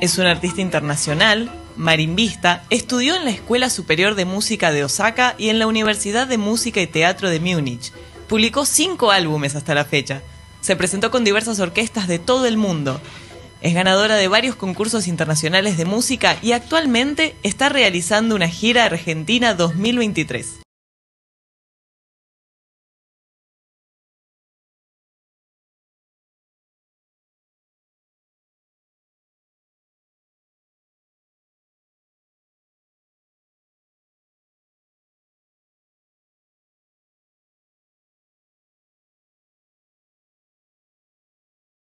Es un artista internacional, marimbista, estudió en la Escuela Superior de Música de Osaka y en la Universidad de Música y Teatro de Múnich. Publicó cinco álbumes hasta la fecha. Se presentó con diversas orquestas de todo el mundo. Es ganadora de varios concursos internacionales de música y actualmente está realizando una gira Argentina 2023.